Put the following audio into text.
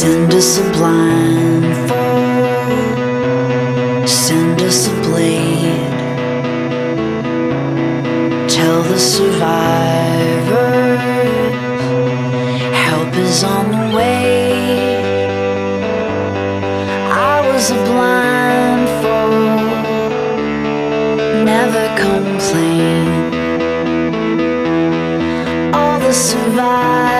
Send us a blindfold, send us a blade. Tell the survivors help is on the way. I was a blindfold, never complain. All the survivors